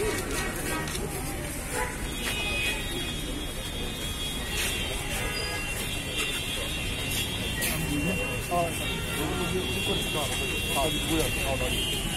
啊，如果是这样的话，他。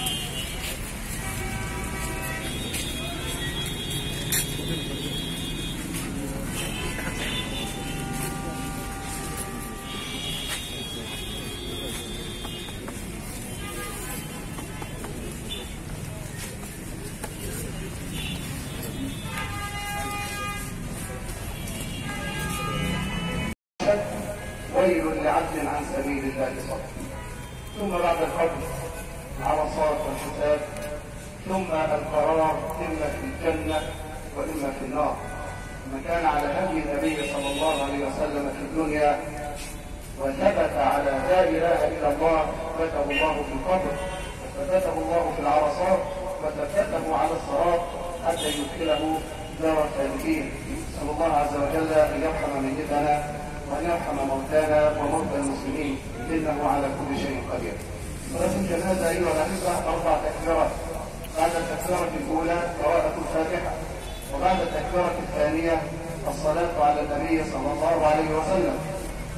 عن سبيل الله صد ثم بعد القبر العرصات والحساب ثم القرار إما في الجنة وإما في النار. من كان على هدي النبي صلى الله عليه وسلم في الدنيا وثبت على لا إله إلا الله ثبته الله في القبر وثبته الله في العرصات وثبته على الصراط حتى يدخله دار الخالدين نسال الله عز وجل وان يرحم موتانا وموتى المسلمين إنه على كل شيء قدير. صلاه الجنازه أيها الأحبة أربع تكبيرات. بعد التكبيرة الأولى قراءة الفاتحة وبعد التكبيرة الثانية الصلاة على النبي صلى الله عليه وسلم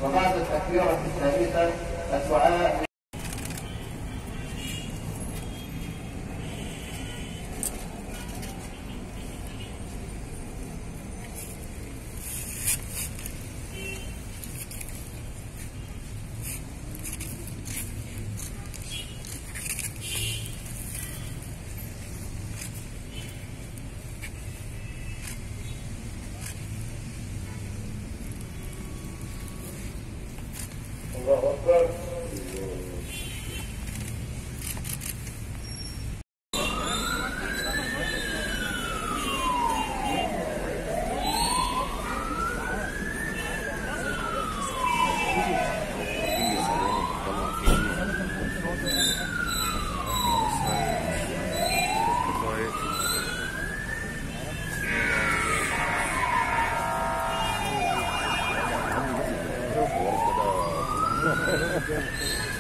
وبعد التكبيرة الثالثة الدعاء Yeah.